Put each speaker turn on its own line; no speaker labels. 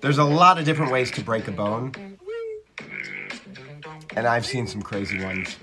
There's a lot of different ways to break a bone. And I've seen some crazy ones.